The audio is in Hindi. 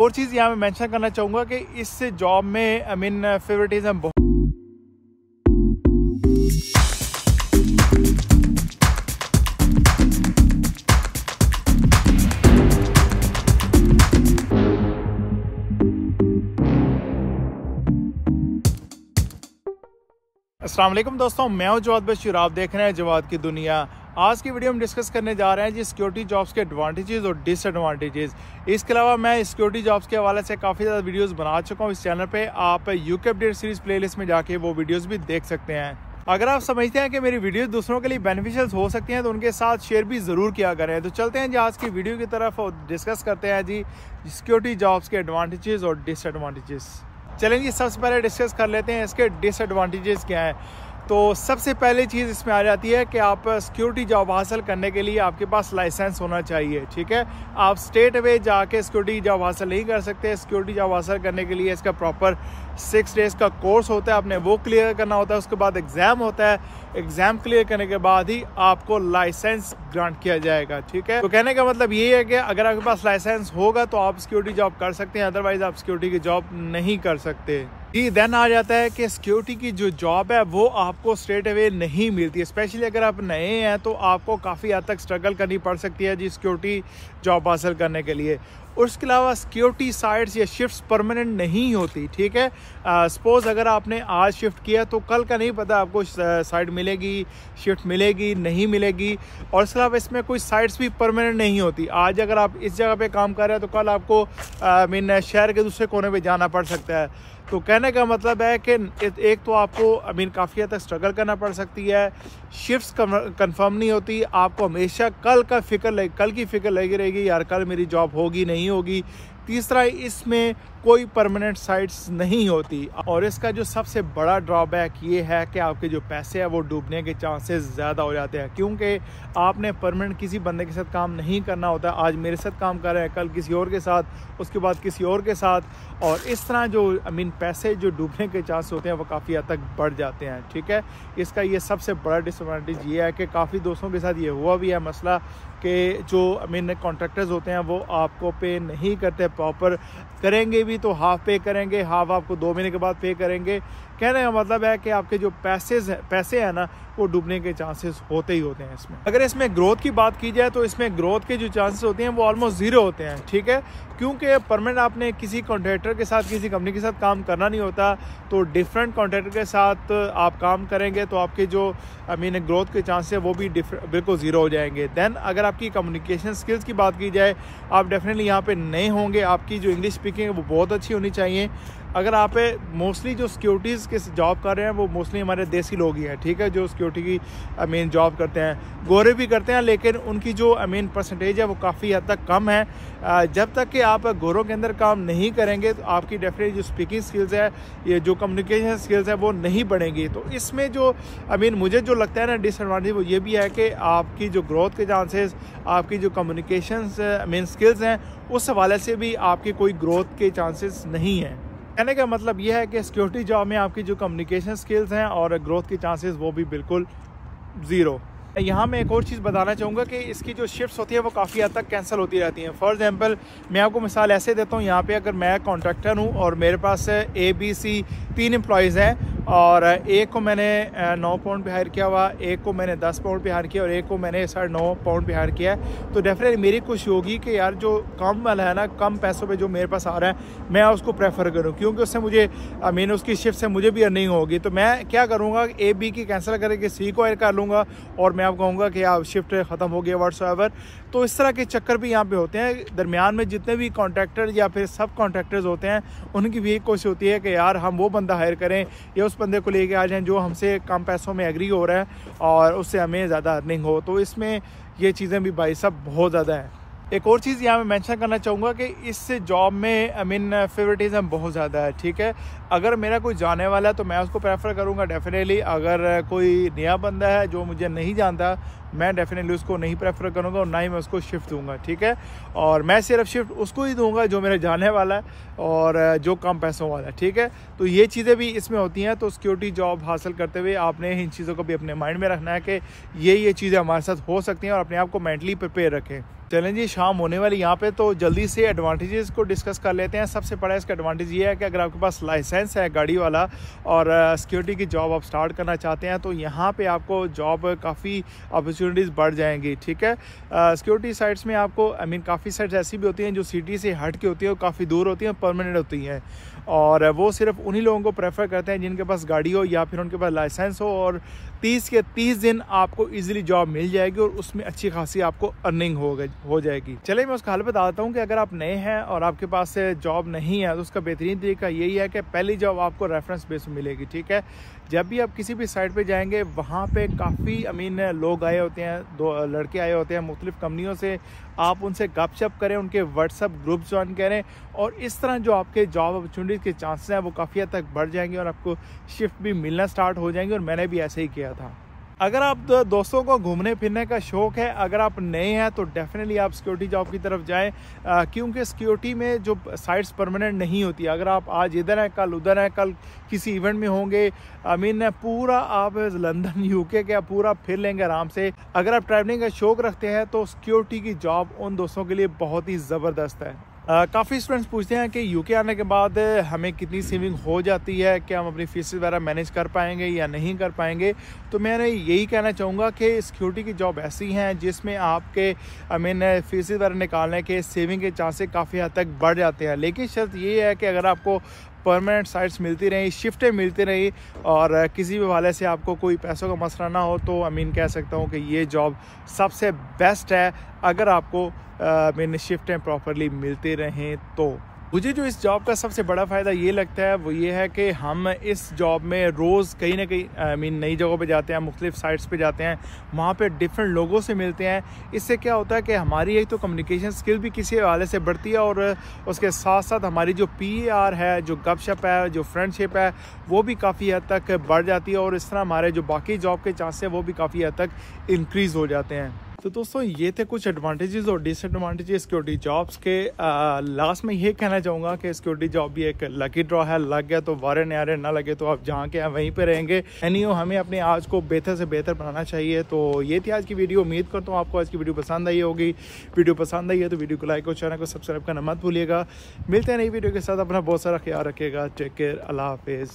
और चीज़ यहाँ मैं मेंशन करना चाहूँगा कि इस जॉब में आई मीन फेवरेटिज्म बहुत असलम दोस्तों, मैं हूँ जवाद बशीर। आप देख रहे हैं जवाद की दुनिया। आज की वीडियो में डिस्कस करने जा रहे हैं जी सिक्योरिटी जॉब्स के एडवांटेजेस और डिसएडवांटेजेस इसके अलावा मैं सिक्योरिटी जॉब्स के हवाले से काफ़ी ज़्यादा वीडियोस बना चुका हूँ। इस चैनल पे आप यूके अपडेट सीरीज़ प्लेलिस्ट में जाके वो वीडियोस भी देख सकते हैं। अगर आप समझते हैं कि मेरी वीडियो दूसरों के लिए बेनिफिशियल हो सकती हैं तो उनके साथ शेयर भी ज़रूर किया करें। तो चलते हैं जी आज की वीडियो की तरफ़ डिस्कस करते हैं जी सिक्योरिटी जॉब्स के एडवांटेजेस और डिसएडवांटेजेस चलें जी, सबसे पहले डिस्कस कर लेते हैं इसके डिसएडवांटेजेस क्या हैं। तो सबसे पहले चीज़ इसमें आ जाती है कि आप सिक्योरिटी जॉब हासिल करने के लिए आपके पास लाइसेंस होना चाहिए, ठीक है? आप स्टेट वे जाके सिक्योरिटी जॉब हासिल नहीं कर सकते। सिक्योरिटी जॉब हासिल करने के लिए इसका प्रॉपर सिक्स डेज़ का कोर्स होता है, आपने वो क्लियर करना होता है, उसके बाद एग्ज़ाम होता है। एग्ज़ाम क्लियर करने के बाद ही आपको लाइसेंस ग्रांट किया जाएगा, ठीक है? तो कहने का मतलब ये है कि अगर आपके पास लाइसेंस होगा तो आप सिक्योरिटी जॉब कर सकते हैं अदरवाइज़ आप सिक्योरिटी की जॉब नहीं कर सकते। जी देन आ जाता है कि सिक्योरिटी की जो जॉब है, वो आपको स्ट्रेट अवे नहीं मिलती। स्पेशली अगर आप नए हैं तो आपको काफ़ी हद तक स्ट्रगल करनी पड़ सकती है जी सिक्योरिटी जॉब हासिल करने के लिए। उसके अलावा सिक्योरिटी साइड्स या शिफ्ट्स परमानेंट नहीं होती, ठीक है? सपोज़ अगर आपने आज शिफ्ट किया तो कल का नहीं पता आपको साइड मिलेगी शिफ्ट मिलेगी, नहीं मिलेगी। और इसके अलावा इसमें कोई साइड्स भी परमानेंट नहीं होती। आज अगर आप इस जगह पे काम कर रहे हैं तो कल आपको मीन शहर के दूसरे कोने पे जाना पड़ सकता है। तो कहने का मतलब है कि एक तो आपको आई मीन काफ़ी हद तक स्ट्रगल करना पड़ सकती है। शिफ्ट कंफर्म नहीं होती। आपको हमेशा कल का फ़िक्र कल की फ़िक्र लगी रहेगी, यार, कल मेरी जॉब होगी, नहीं होगी। तीसरा, इसमें कोई परमानेंट साइट्स नहीं होती। और इसका जो सबसे बड़ा ड्रॉबैक ये है कि आपके जो पैसे हैं, वो डूबने के चांसेस ज़्यादा हो जाते हैं। क्योंकि आपने परमानेंट किसी बंदे के साथ काम नहीं करना होता। आज मेरे साथ काम कर रहे हैं, कल किसी और के साथ, उसके बाद किसी और के साथ। और इस तरह जो आई मीन पैसे जो डूबने के चांस होते हैं, वो काफ़ी हद तक बढ़ जाते हैं, ठीक है? इसका ये सबसे बड़ा डिसएडवांटेज ये है कि काफ़ी दोस्तों के साथ ये हुआ भी है मसला कि जो आई मीन कॉन्ट्रैक्टर्स होते हैं, वो आपको पे नहीं करते प्रॉपर करेंगे भी तो हाफ़ पे करेंगे हाफ़ आपको दो महीने के बाद पे करेंगे। कहने का मतलब है कि आपके जो पैसे पैसे हैं ना, वो डूबने के चांसेस होते ही होते हैं इसमें। अगर इसमें ग्रोथ की बात की जाए तो इसमें ग्रोथ के जो चांसेस होते हैं, वो ऑलमोस्ट ज़ीरो होते हैं, ठीक है? क्योंकि परमानेंट आपने किसी कॉन्ट्रैक्टर के साथ, किसी कंपनी के साथ काम करना नहीं होता तो डिफरेंट कॉन्ट्रैक्टर के साथ आप काम करेंगे तो आपके जो आई मीन ग्रोथ के चांसेस है, वो भी बिल्कुल ज़ीरो हो जाएँगे। देन अगर आपकी कम्युनिकेशन स्किल्स की बात की जाए, आप डेफिनेटली यहाँ पर नए होंगे, आपकी जो इंग्लिश स्पीकिंग है, वो बहुत अच्छी होनी चाहिए। अगर आप मोस्टली जो सिक्योरिटीज़ के जॉब कर रहे हैं, वो मोस्टली हमारे देसी लोग ही हैं, ठीक है? जो सिक्योरिटी की आई मीन जॉब करते हैं। गोरे भी करते हैं, लेकिन उनकी जो आई मीन परसेंटेज है, वो काफ़ी हद तक कम है। जब तक कि आप गोरों के अंदर काम नहीं करेंगे तो आपकी डेफिनेटली जो स्पीकिंग स्किल्स है, ये जो कम्युनिकेशन स्किल्स है, वो नहीं बढ़ेंगी। तो इसमें जो आई मीन मुझे जो लगता है ना डिसएडवांटेज वो ये भी है कि आपकी जो ग्रोथ के चांसेस आपकी जो कम्युनिकेशन आई मीन स्किल्स हैं, उस हवाले से भी आपकी कोई ग्रोथ के चांसेस नहीं हैं। कहने का मतलब यह है कि सिक्योरिटी जॉब में आपकी जो कम्युनिकेशन स्किल्स हैं और ग्रोथ के चांसेस वो भी बिल्कुल ज़ीरो यहाँ मैं एक और चीज़ बताना चाहूँगा कि इसकी जो शिफ्ट्स होती है वो काफ़ी हद तक कैंसिल होती रहती हैं. फॉर एग्जांपल मैं आपको मिसाल ऐसे देता हूँ, यहाँ पे अगर मैं कॉन्ट्रैक्टर हूँ और मेरे पास ए बी सी तीन एम्प्लॉयज़ हैं और एक को मैंने नौ पाउंड पे हायर किया हुआ, एक को मैंने दस पाउंड पे हायर किया और एक को मैंने साढ़े नौ पाउंड पे हायर किया है। तो डेफिनेटली मेरी खुशी होगी कि यार जो कम वाला है ना, कम पैसों पे जो मेरे पास आ रहा है, मैं उसको प्रेफर करूँ, क्योंकि उससे मुझे आई मीन उसकी शिफ्ट से मुझे भी अर्निंग होगी। तो मैं क्या करूँगा ए बी की कैंसिल करके सी को हायर कर लूँगा और मैं आपको कहूँगा कि आप शिफ्ट ख़त्म हो गया वर्ड्स तो इस तरह के चक्कर भी यहाँ पर होते हैं। दरमियान में जितने भी कॉन्ट्रैक्टर या फिर सब कॉन्ट्रैक्टर्स होते हैं, उनकी भी एक कोशिश होती है कि यार हम वो बंदा हायर करें, या उस बंदे को लेके आ जाएँ जो हमसे कम पैसों में एग्री हो रहा है और उससे हमें ज़्यादा अर्निंग हो। तो इसमें ये चीज़ें भी भाई सब बहुत ज़्यादा हैं। एक और चीज़ यहाँ मैं मेंशन करना चाहूँगा कि इस जॉब में आई मीन फेवरेटिज़म बहुत ज़्यादा है, ठीक है? अगर मेरा कोई जाने वाला है तो मैं उसको प्रेफर करूँगा डेफिनेटली अगर कोई नया बंदा है जो मुझे नहीं जानता मैं डेफिनेटली उसको नहीं प्रेफर करूँगा और ना ही मैं उसको शिफ्ट दूँगा, ठीक है? और मैं सिर्फ़ शिफ्ट उसको ही दूँगा जो मेरे जाने वाला है और जो कम पैसों वाला है, ठीक है? तो ये चीज़ें भी इसमें होती हैं तो सिक्योरिटी जॉब हासिल करते हुए आपने इन चीज़ों को भी अपने माइंड में रखना है कि ये ये चीज़ें हमारे साथ हो सकती हैं और अपने आप को मेंटली प्रिपेयर रखें। चलें जी, शाम होने वाली यहाँ पे तो जल्दी से एडवांटेजेस को डिस्कस कर लेते हैं। सबसे बड़ा इसका एडवांटेज ये है कि अगर आपके पास लाइसेंस है गाड़ी वाला और सिक्योरिटी की जॉब आप स्टार्ट करना चाहते हैं तो यहाँ पे आपको जॉब काफ़ी अपॉर्चुनिटीज़ बढ़ जाएँगी ठीक है? सिक्योरिटी uh, साइट्स में आपको आई I मीन mean, काफ़ी साइट्स ऐसी भी होती हैं जो सिटी से हट के होती हैं और काफ़ी दूर होती हैं परमानेंट होती हैं। और वो सिर्फ़ उन्हीं लोगों को प्रेफर करते हैं जिनके पास गाड़ी हो या फिर उनके पास लाइसेंस हो और तीस के तीस दिन आपको इजीली जॉब मिल जाएगी और उसमें अच्छी खासी आपको अर्निंग हो गई, हो जाएगी। चलिए, मैं उसका हाल बताता हूँ कि अगर आप नए हैं और आपके पास जॉब नहीं है तो उसका बेहतरीन तरीका यही है कि पहली जॉब आपको रेफरेंस बेस में मिलेगी, ठीक है? जब भी आप किसी भी साइट पे जाएँगे, वहाँ पे काफ़ी अमीन लोग आए होते हैं, दो, लड़के आए होते हैं, मुख्तलिफ़ कंपनियों से, आप उनसे गपशप करें, उनके व्हाट्सअप ग्रुप ज्वाइन करें और इस तरह जो आपके जॉब अपॉर्चुनिटीज़ के चांसेस हैं, वो काफ़ी हद तक बढ़ जाएँगे और आपको शिफ्ट भी मिलना स्टार्ट हो जाएँगे और मैंने भी ऐसे ही किया था। अगर आप दोस्तों को घूमने फिरने का शौक़ है, अगर आप नए हैं तो डेफिनेटली आप सिक्योरिटी जॉब की तरफ़ जाएँ क्योंकि सिक्योरिटी में जो साइट्स परमानेंट नहीं होती। अगर आप आज इधर हैं, कल उधर हैं, कल किसी इवेंट में होंगे आई मीन पूरा आप लंदन यूके का पूरा फिर लेंगे आराम से। अगर आप ट्रैवलिंग का शौक़ रखते हैं तो सिक्योरिटी की जॉब उन दोस्तों के लिए बहुत ही ज़बरदस्त है। काफ़ी स्टूडेंट्स पूछते हैं कि यूके आने के बाद हमें कितनी सेविंग हो जाती है? क्या हम अपनी फ़ीस वगैरह मैनेज कर पाएँगे या नहीं कर पाएँगे? तो मैं यही कहना चाहूँगा कि सिक्योरिटी की जॉब ऐसी हैं जिसमें आपके आई मीन फ़ीस वगैरह निकालने के सेविंग के चांसेस काफ़ी हद तक बढ़ जाते हैं। लेकिन शर्त ये है कि अगर आपको परमानेंट साइट्स मिलती रहीं शिफ्टें मिलती रहीं और किसी भी वाले से आपको कोई पैसों का मसला ना हो तो आई मीन कह सकता हूँ कि ये जॉब सबसे बेस्ट है। अगर आपको मीन शिफ्टें प्रॉपरली मिलती रहें तो। मुझे जो इस जॉब का सबसे बड़ा फ़ायदा ये लगता है, वो ये है कि हम इस जॉब में रोज़ कहीं ना कहीं आई मीन नई जगहों पे जाते हैं, मुख्तलिफ़ साइट्स पे जाते हैं, वहाँ पे डिफरेंट लोगों से मिलते हैं। इससे क्या होता है कि हमारी एक तो कम्युनिकेशन स्किल भी किसी हवाले से बढ़ती है और उसके साथ साथ हमारी जो पी है, जो गपशप है, जो फ्रेंडशिप है, वो भी काफ़ी हद तक बढ़ जाती है और इस तरह हमारे जो बाकी जॉब के चांस हैं, वो भी काफ़ी हद तक इंक्रीज़ हो जाते हैं। तो दोस्तों, ये थे कुछ एडवांटेजेस और डिसएडवांटेजेस सिक्योरिटी जॉब्स के। लास्ट में ये कहना चाहूँगा कि सिक्योरिटी जॉब भी एक लकी ड्रॉ है। लग गया तो वारे न्यारे ना लगे तो आप जहाँ के हैं वहीं पे रहेंगे। एनी हमें अपने आज को बेहतर से बेहतर बनाना चाहिए। तो ये थी आज की वीडियो उम्मीद करता हूँ आपको आज की वीडियो पसंद आई होगी। वीडियो पसंद आई है तो वीडियो को लाइक और चैनल को सब्सक्राइब करना मत भूलिएगा। मिलते हैं नई वीडियो के साथ। अपना बहुत सारा ख्याल रखिएगा। टेक केयर अल्लाह हाफिज़।